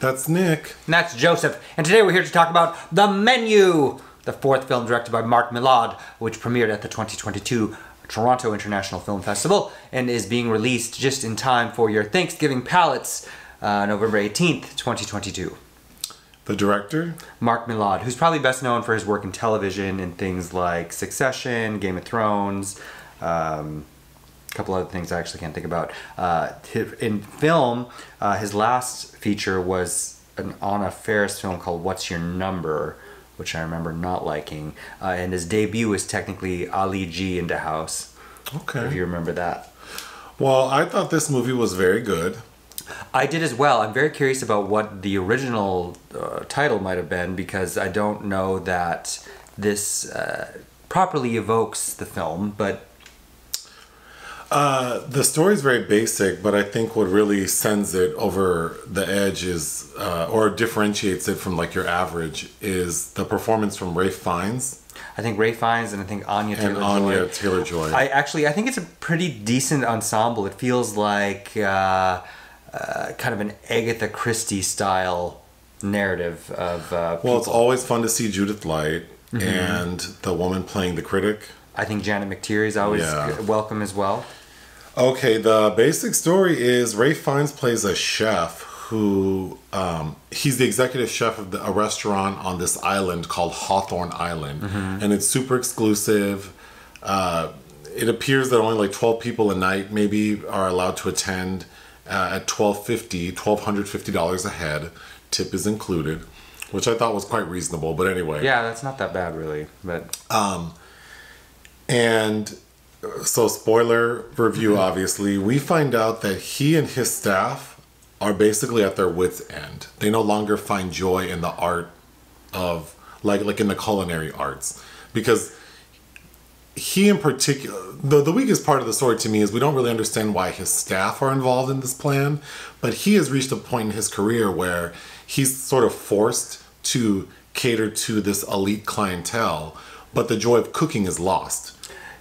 That's Nick. And that's Joseph. And today we're here to talk about The Menu, the fourth film directed by Mark Mylod, which premiered at the 2022 Toronto International Film Festival and is being released just in time for your Thanksgiving palates, uh, November 18th, 2022. The director? Mark Mylod, who's probably best known for his work in television and things like Succession, Game of Thrones, um, couple other things I actually can't think about. Uh, in film, uh, his last feature was an Anna Faris film called What's Your Number, which I remember not liking. Uh, and his debut was technically Ali G Indahouse. Okay. If you remember that. Well, I thought this movie was very good. I did as well. I'm very curious about what the original uh, title might have been because I don't know that this uh, properly evokes the film, but. Uh, the story is very basic, but I think what really sends it over the edge is, uh, or differentiates it from like your average, is the performance from Rafe Fiennes. I think Rafe Fiennes and I think Anya Taylor and Anya Taylor Joy. I actually I think it's a pretty decent ensemble. It feels like uh, uh, kind of an Agatha Christie style narrative of. Uh, well, it's always fun to see Judith Light mm-hmm. and the woman playing the critic. I think Janet McTeer is always yeah. welcome as well. Okay, the basic story is Rafe Fiennes plays a chef who um, he's the executive chef of the, a restaurant on this island called Hawthorne Island, mm-hmm. and it's super exclusive. Uh, it appears that only like 12 people a night maybe are allowed to attend uh, at 1250 $1250 a head tip is included which i thought was quite reasonable but anyway yeah that's not that bad really but um and so spoiler review mm-hmm. obviously. We find out that he and his staff are basically at their wits end. They no longer find joy in the art of like like in the culinary arts. Because he in particular the, the weakest part of the story to me is we don't really understand why his staff are involved in this plan but he has reached a point in his career where he's sort of forced to cater to this elite clientele but the joy of cooking is lost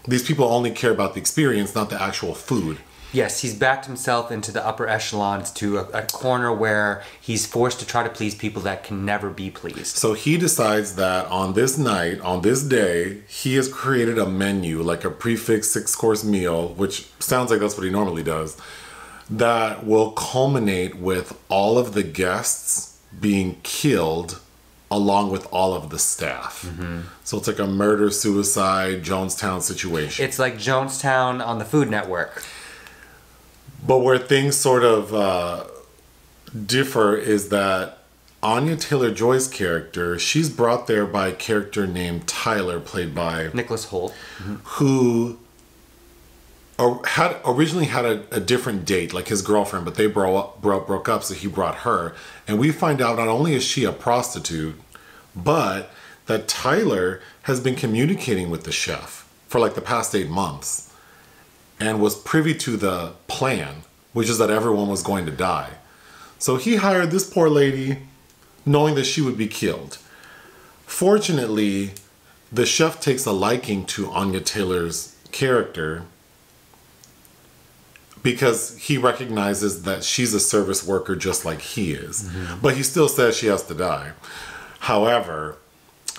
these people only care about the experience not the actual food Yes, he's backed himself into the upper echelons to a, a, corner where he's forced to try to please people that can never be pleased. So he decides that on this night, on this day, he has created a menu, like a prix fixe six course meal, which sounds like that's what he normally does, that will culminate with all of the guests being killed along with all of the staff. Mm-hmm. So it's like a murder suicide Jonestown situation. It's like Jonestown on the Food Network. But where things sort of uh, differ is that Anya Taylor Joy's character, she's brought there by a character named Tyler, played by Nicholas Hoult, mm-hmm. who had originally had a, a, different date, like his girlfriend, but they broke up, broke, broke up, so he brought her. And we find out not only is she a prostitute, but that Tyler has been communicating with the chef for like the past eight months and was privy to the plan, which is that everyone was going to die. So he hired this poor lady knowing that she would be killed. Fortunately, the chef takes a liking to Anya Taylor's character because he recognizes that she's a service worker just like he is. Mm-hmm. But he still says she has to die. However,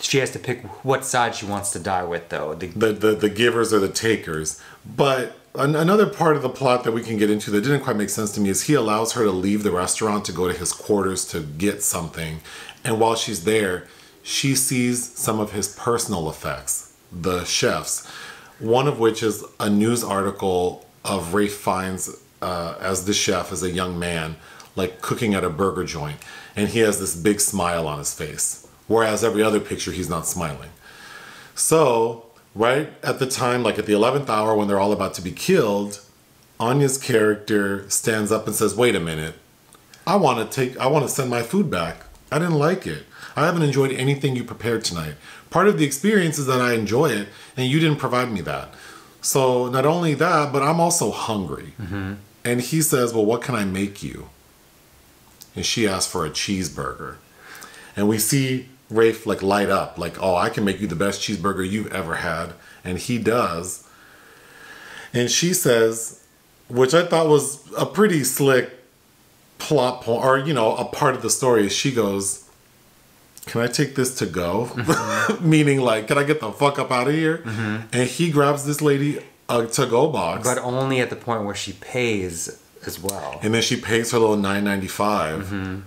she has to pick what side she wants to die with, though. The, the, the, the givers or the takers. But another part of the plot that we can get into that didn't quite make sense to me is he allows her to leave the restaurant to go to his quarters to get something. And while she's there, she sees some of his personal effects, the chef's. One of which is a news article of Ralph Fiennes uh, as the chef, as a young man, like cooking at a burger joint. And he has this big smile on his face. Whereas every other picture, he's not smiling. So right at the time, like at the 11th hour when they're all about to be killed, Anya's character stands up and says, Wait a minute. I want to take, I want to send my food back. I didn't like it. I haven't enjoyed anything you prepared tonight. Part of the experience is that I enjoy it, and you didn't provide me that. So, not only that, but I'm also hungry. Mm-hmm. And he says, Well, what can I make you? And she asks for a cheeseburger. And we see Rafe like light up, like, oh, I can make you the best cheeseburger you've ever had. And he does. And she says, which I thought was a pretty slick plot point, or you know, a part of the story is she goes, "Can I take this to go?" Meaning, like, can I get the fuck up out of here? Mm-hmm. And he grabs this lady a to go box, But only at the point where she pays as well. and then she pays her little nine mm-hmm.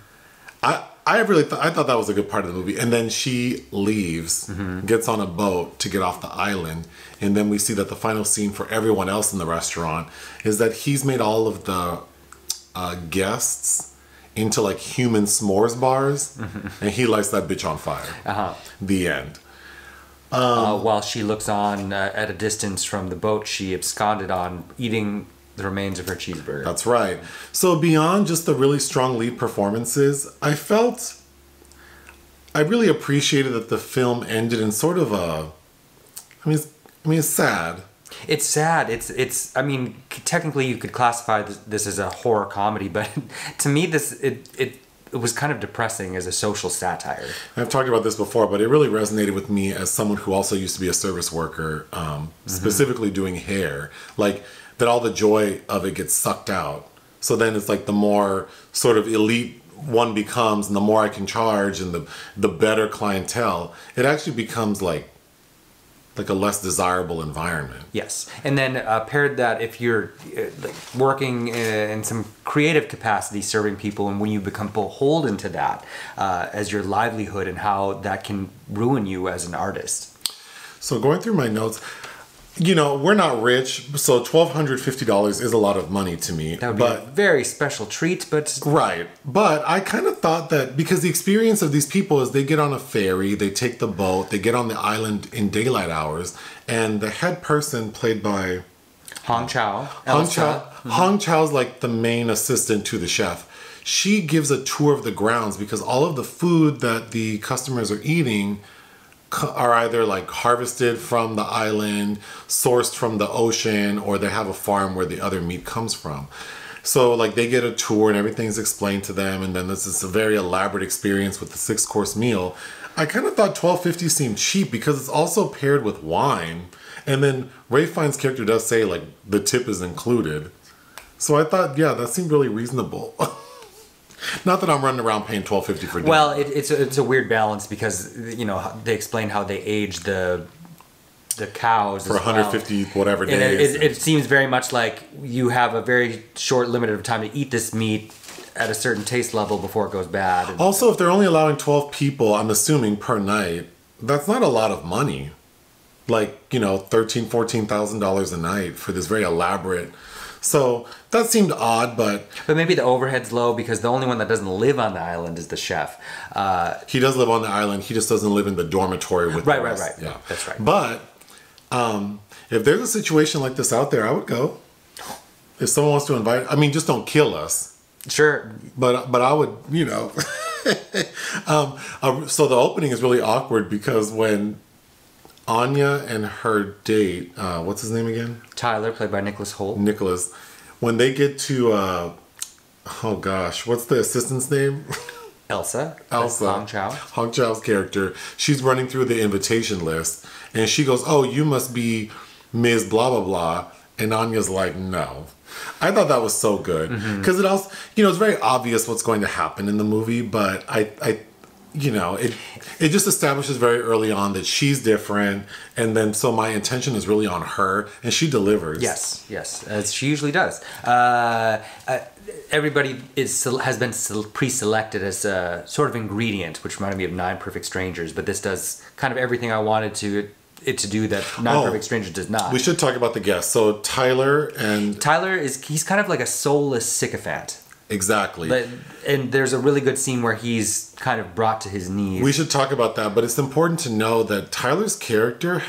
I I really th- I thought that was a good part of the movie, and then she leaves, mm-hmm. gets on a boat to get off the island, and then we see that the final scene for everyone else in the restaurant is that he's made all of the uh, guests into like human s'mores bars, and he lights that bitch on fire. Uh-huh. The end. uh, while she looks on uh, at a distance from the boat she absconded on, eating the remains of her cheeseburger. That's right. So beyond just the really strong lead performances, I felt I really appreciated that the film ended in sort of a I mean it's, I mean it's sad. It's sad. It's it's. I mean, technically, you could classify this, this as a horror comedy, but to me, this it it. It was kind of depressing as a social satire. I've talked about this before, but it really resonated with me as someone who also used to be a service worker, um, specifically doing hair. Like that, all the joy of it gets sucked out. So then it's like the more sort of elite one becomes, and the more I can charge, and the the better clientele, it actually becomes like like a less desirable environment. Yes, and then uh, paired that if you're uh, like working in, in some creative capacity, serving people, and when you become beholden to that uh, as your livelihood, and how that can ruin you as an artist. So going through my notes, you know, we're not rich, so twelve hundred fifty dollars is a lot of money to me. That would be a very special treat, but Right. But I kind of thought that because the experience of these people is they get on a ferry, they take the boat, they get on the island in daylight hours, and the head person played by Hong Chau, Hong Elsa, Chau, mm-hmm. Hong Chau's like the main assistant to the chef. She gives a tour of the grounds because all of the food that the customers are eating are either like harvested from the island, sourced from the ocean, or they have a farm where the other meat comes from. So like they get a tour and everything's explained to them, and then this is a very elaborate experience with the six course meal. I kind of thought twelve fifty seemed cheap because it's also paired with wine, and then Rafe Fiennes's character does say like the tip is included. So I thought, yeah, that seemed really reasonable. Not that I'm running around paying twelve fifty for dinner. Well, it, it's a, it's a weird balance because you know they explain how they age the the cows for as well. 150 whatever And it, days. it, it seems very much like you have a very short limited of time to eat this meat at a certain taste level before it goes bad. And- also, if they're only allowing 12 people, I'm assuming per night, that's not a lot of money. Like, you know, 13, 14,000 dollars a night for this very elaborate. So that seemed odd, but But maybe the overhead's low because the only one that doesn't live on the island is the chef. Uh, he does live on the island. He just doesn't live in the dormitory with Right, the right, right. Yeah, That's right. But um, if there's a situation like this out there, I would go. If someone wants to invite, I mean, just don't kill us. sure, but but I would you know um, uh, so the opening is really awkward because when Anya and her date uh, what's his name again? Tyler, played by Nicholas Hoult. Nicholas. When they get to uh, oh gosh what's the assistant's name? Elsa, Elsa. Hong Chau. Hong Chau's character. She's running through the invitation list and she goes oh you must be Ms. blah blah blah. And Anya's like no. I thought that was so good. Because it also, you know, it's very obvious what's going to happen in the movie, but I, I, you know, it it just establishes very early on that she's different, and then so my intention is really on her, and she delivers. Yes, yes, as she usually does. Uh, uh, everybody is has been pre-selected as a sort of ingredient, which reminded me of Nine Perfect Strangers. But this does kind of everything I wanted to it to do that Nine Oh, Perfect Strangers does not. We should talk about the guests. So Tyler and Tyler is he's kind of like a soulless sycophant. Exactly. But, and there's a really good scene where he's kind of brought to his knees. we should talk about that, but it's important to know that Tyler's character.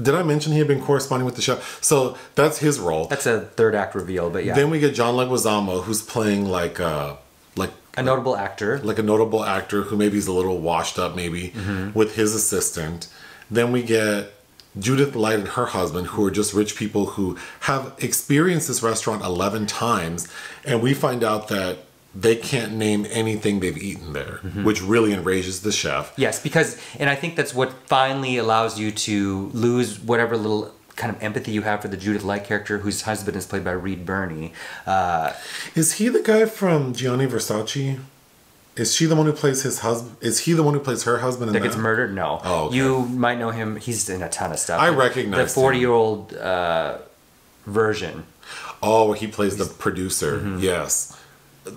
Did I mention he had been corresponding with the show? So that's his role. That's a third act reveal, but yeah, Then we get John Leguizamo, who's playing like a like a notable actor. like a notable actor who maybe is a little washed up, maybe mm-hmm. with his assistant. Then we get Judith Light and her husband, who are just rich people who have experienced this restaurant 11 times. And we find out that they can't name anything they've eaten there, which really enrages the chef. Yes, because and I think that's what finally allows you to lose whatever little kind of empathy you have for the Judith Light character, whose husband is played by Reed Birney. Uh, Is he the guy from Gianni Versace? Is she the one who plays his husband? Is he the one who plays her husband? In that gets that? murdered? No. Oh, okay. You might know him. He's in a ton of stuff. I recognize the forty-year-old uh, version. Oh, he plays the producer. Yes,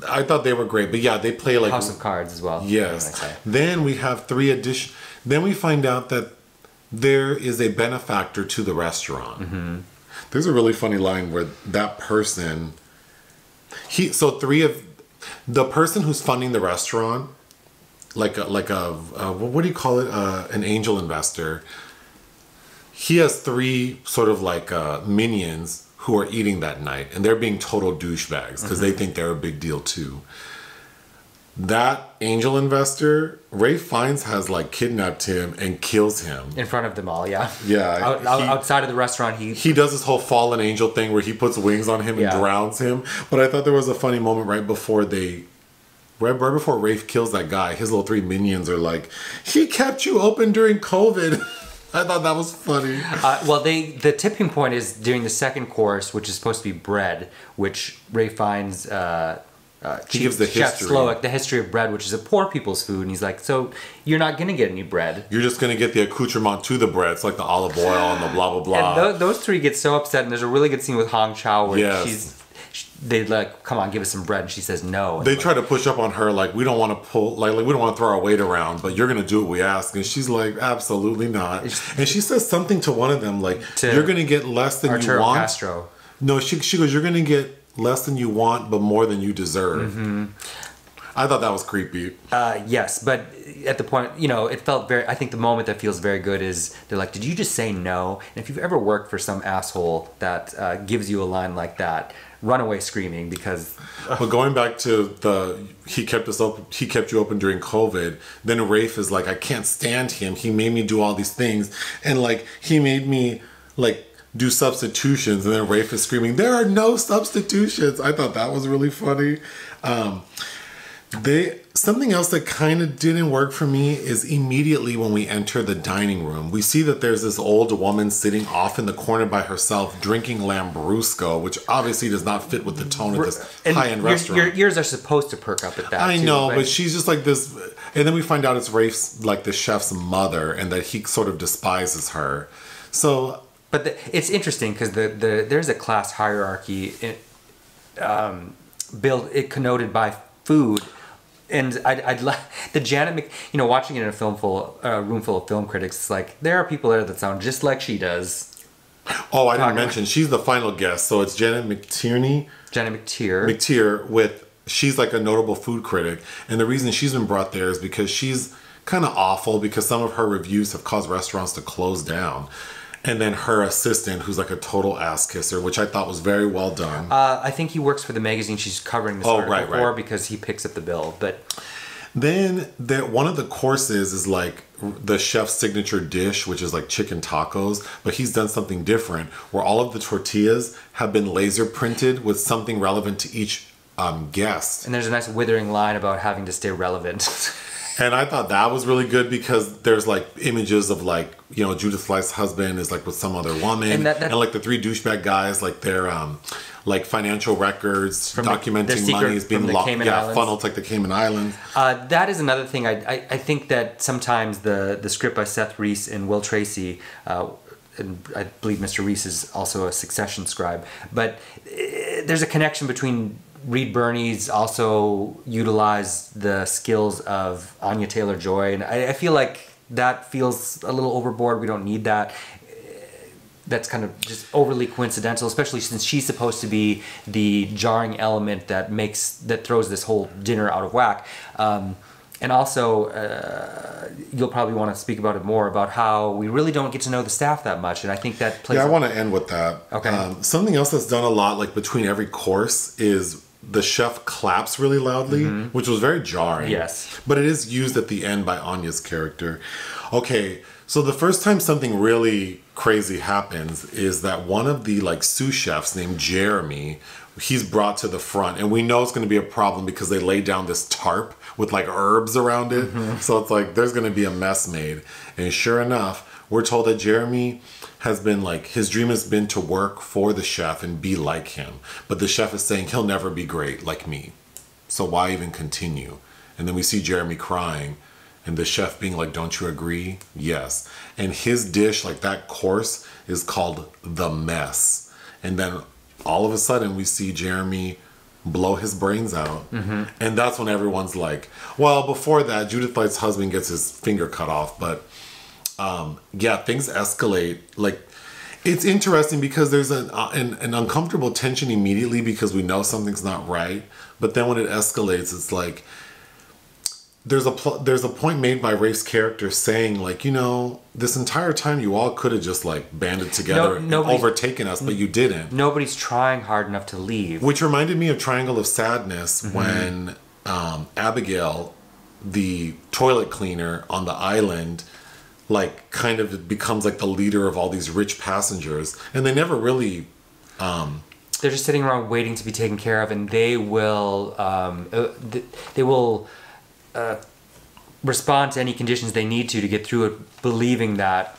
I thought they were great, but yeah, they play like House of Cards as well. Yes. what can I say? Then we have three addition. Then we find out that there is a benefactor to the restaurant. Mm-hmm. There's a really funny line where that person, he so three of the person who's funding the restaurant, like a, like a uh, what do you call it? Uh, an angel investor. He has three sort of like uh, minions who are eating that night, and they're being total douchebags because they think they're a big deal too that angel investor, Rafe Fiennes has like kidnapped him and kills him. In front of them all, yeah. Yeah, Out, out- he- outside of the restaurant, he He does this whole fallen angel thing where he puts wings on him and Yeah. drowns him. But I thought there was a funny moment right before they, right, right before Rafe kills that guy. His little three minions are like, "He kept you open during COVID." I thought that was funny. Uh, well, they the tipping point is during the second course, which is supposed to be bread, which Ray finds. Uh, uh, He gives the Chef history. The history of bread, which is a poor people's food, and he's like, "So you're not gonna get any bread." You're just gonna get the accoutrement to the bread. It's like the olive oil and the blah blah blah. And tho- those three get so upset, and there's a really good scene with Hong Chau where Yes. she's, sh they like, "Come on, give us some bread," and she says no. they try to push up on her like we don't want to pull like, like we don't want to throw our weight around but you're gonna do what we ask and she's like absolutely not and she says something to one of them like you're gonna get less than you Arturo want Castro. no she, she goes you're gonna get less than you want but more than you deserve Mm-hmm. i thought that was creepy Uh, yes, but at the point, you know, it felt very. I think the moment that feels very good is they're like, "Did you just say no?" And if you've ever worked for some asshole that uh, gives you a line like that, run away screaming because but going back to the he kept us open he kept you open during covid then rafe is like i can't stand him he made me do all these things and like he made me like do substitutions and then rafe is screaming there are no substitutions i thought that was really funny um they something else that kind of didn't work for me is immediately when we enter the dining room we see that there's this old woman sitting off in the corner by herself drinking lambrusco which obviously does not fit with the tone of this and high-end your, restaurant your ears are supposed to perk up at that. I too, know, but, she's just like this, and then we find out it's Rafe's like the chef's mother, and that he sort of despises her. So But the, it's interesting because the, the there's a class hierarchy in, um, built it connoted by food, and I'd, I'd like the Janet Mc, you know watching it in a film full uh, room full of film critics. It's like there are people there that sound just like she does. oh, I didn't mention she's the final guest, so it's Janet McTierney Janet McTeer. McTier with she's like a notable food critic, and the reason she's been brought there is because she's kind of awful because some of her reviews have caused restaurants to close down. And then her assistant, who's like a total ass kisser, which I thought was very well done. uh, I think he works for the magazine she's covering this Oh, article right, for right. because he picks up the bill. But Then there, one of the courses is like the chef's signature dish, which is like chicken tacos, but he's done something different where all of the tortillas have been laser printed with something relevant to each um, guest. and there's a nice withering line about having to stay relevant. And I thought that was really good because there's like images of like, you know, Judith Slice's husband is like with some other woman. And And, that- that- like the three douchebag guys, like their um like financial records From documenting secret- money is being locked. Yeah, Islands. funneled to like the Cayman Islands. Uh, that is another thing. I, I, I think that sometimes the, the script by Seth Reiss and Will Tracy, uh, and I believe Mr. Reiss is also a succession scribe, but uh, there's a connection between Reed Birney's also utilized the skills of Anya Taylor Joy, and I, I feel like that feels a little overboard. We don't need that that's kind of just overly coincidental, especially since she's supposed to be the jarring element that makes that throws this whole dinner out of whack. Um, and also, uh, you'll probably want to speak about it more about how we really don't get to know the staff that much, and I think that plays. Yeah, I want to end with that. Okay. Um, something else that's done a lot, like between every course, is the chef claps really loudly, which was very jarring. Mm-hmm. Yes. But it is used at the end by Anya's character. Okay, so the first time something really crazy happens is that one of the like sous chefs named Jeremy, he's brought to the front, and we know it's going to be a problem because they lay down this tarp with like herbs around it. Mm-hmm. So it's like there's going to be a mess made, and sure enough. we're told that Jeremy has been like his dream has been to work for the chef and be like him. But the chef is saying he'll never be great like me. So why even continue? And then we see Jeremy crying and the chef being like, Don't you agree? Yes. And his dish, like that course, is called the mess. And then all of a sudden we see Jeremy blow his brains out. Mm-hmm. And that's when everyone's like, well, before that, Judith Light's husband gets his finger cut off. But um, yeah, things escalate. Like, it's interesting because there's an, uh, an an uncomfortable tension immediately because we know something's not right. But then when it escalates, it's like there's a there's a point made by Rafe's character saying like you know this entire time you all could have just like banded together and overtaken us, but you didn't. Nobody's trying hard enough to leave. Which reminded me of Triangle of Sadness when um, Abigail, the toilet cleaner on the island, like kind of becomes like the leader of all these rich passengers, and they never really. they're just sitting around waiting to be taken care of, and they will um uh, they will uh, respond to any conditions they need to to get through it, believing that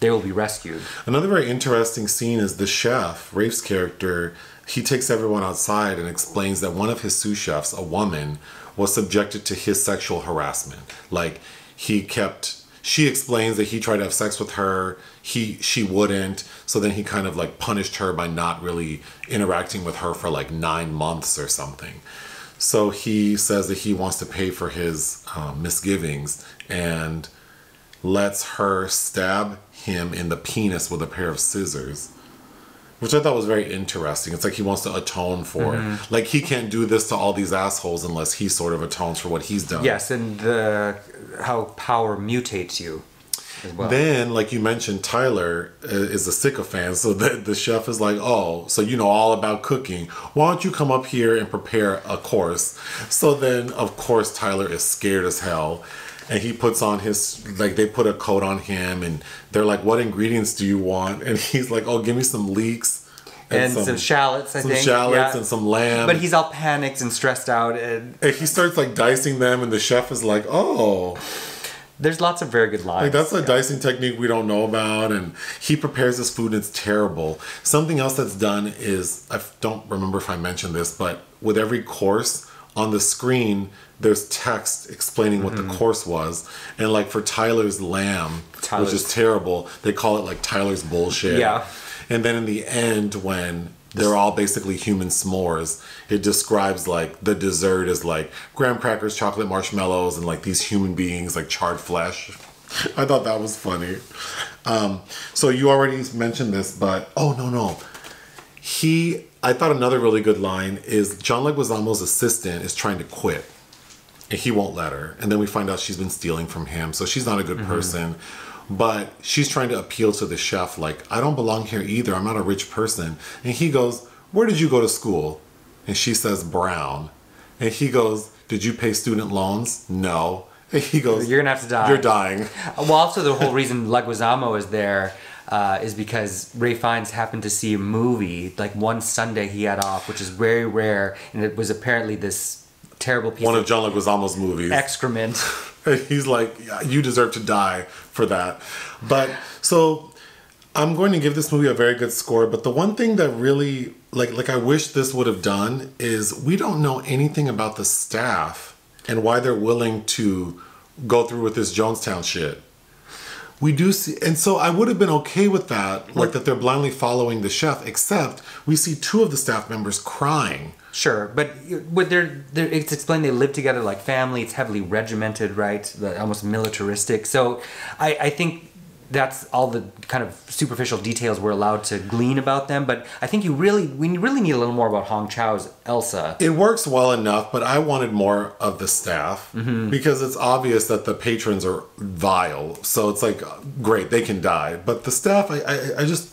they will be rescued. Another very interesting scene is the chef, Rafe's character. He takes everyone outside and explains that one of his sous chefs, a woman, was subjected to his sexual harassment. Like he kept. She explains that he tried to have sex with her. He she wouldn't. So then he kind of like punished her by not really interacting with her for like nine months or something. So he says that he wants to pay for his um, misgivings and lets her stab him in the penis with a pair of scissors. Which I thought was very interesting. It's like he wants to atone for. Like he can't do this to all these assholes unless he sort of atones for what he's done. Yes, and the how power mutates you well. Then, like you mentioned, Tyler uh, is a sycophant. So the, the chef is like, oh, so you know all about cooking. Why don't you come up here and prepare a course? So then, of course, Tyler is scared as hell. And he puts on his, like, they put a coat on him and they're like, what ingredients do you want? And he's like, oh, give me some leeks. and some, shallots, I some think. shallots yeah. and some lamb. But he's all panicked and stressed out, and and he starts like dicing them, and the chef is like, "Oh, there's lots of very good lines. Like that's a dicing technique we don't know about, and he prepares his food. and It's terrible. Something else that's done is I don't remember if I mentioned this, but with every course on the screen, there's text explaining what Mm-hmm. the course was, and like for Tyler's lamb, Tyler's- which is terrible, they call it like Tyler's bullshit. Yeah. And then in the end, when they're all basically human s'mores, it describes like the dessert is like graham crackers, chocolate marshmallows, and like these human beings like charred flesh. I thought that was funny. Um, so you already mentioned this, but oh no no, he. I thought another really good line is John Leguizamo's assistant is trying to quit, and he won't let her. And then we find out she's been stealing from him, so she's not a good person. But she's trying to appeal to the chef, like, I don't belong here either. I'm not a rich person. And he goes, Where did you go to school? And she says, Brown. And he goes, Did you pay student loans? No. And he goes, You're gonna have to die. You're dying. Well, also the whole reason Leguizamo is there uh, is because Rafe Fiennes happened to see a movie like one Sunday he had off, which is very rare, and it was apparently this terrible piece One of of John Leguizamo's movies. excrement. And he's like, "Yeah, you deserve to die for that. But so I'm going to give this movie a very good score. But the one thing that really, like, like I wish this would have done is we don't know anything about the staff and why they're willing to go through with this Jonestown shit. We do see, and so I would have been okay with that, like that they're blindly following the chef. Except we see two of the staff members crying. Sure, but what they're, they're it's explained they live together like family. It's heavily regimented, right? The, almost militaristic. So, I I think that's all the kind of superficial details we're allowed to glean about them. But I think you really we really need a little more about Hong Chau's Elsa. It works well enough, but I wanted more of the staff Mm-hmm. because it's obvious that the patrons are vile. So it's like, great, they can die. But the staff, I, I, I just,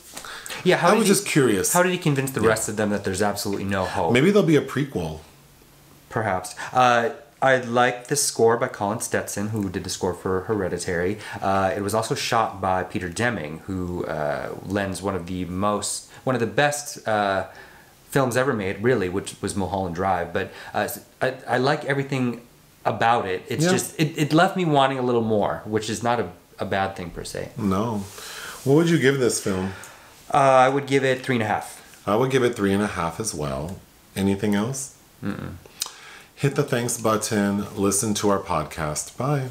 Yeah, how I did was he- just curious. How did he convince the rest of them that there's absolutely no hope? Maybe there'll be a prequel. Perhaps. Uh, I like the score by Colin Stetson, who did the score for Hereditary. Uh, it was also shot by Peter Deming, who uh, lends one of the most, one of the best uh, films ever made, really, which was Mulholland Drive. But uh, I, I like everything about it. It's Yeah. just, it, it left me wanting a little more, which is not a a bad thing per se. No. What would you give this film? Uh, I would give it three and a half. I would give it three and a half as well. Anything else? Mm-mm. Hit the thanks button. Listen to our podcast. Bye.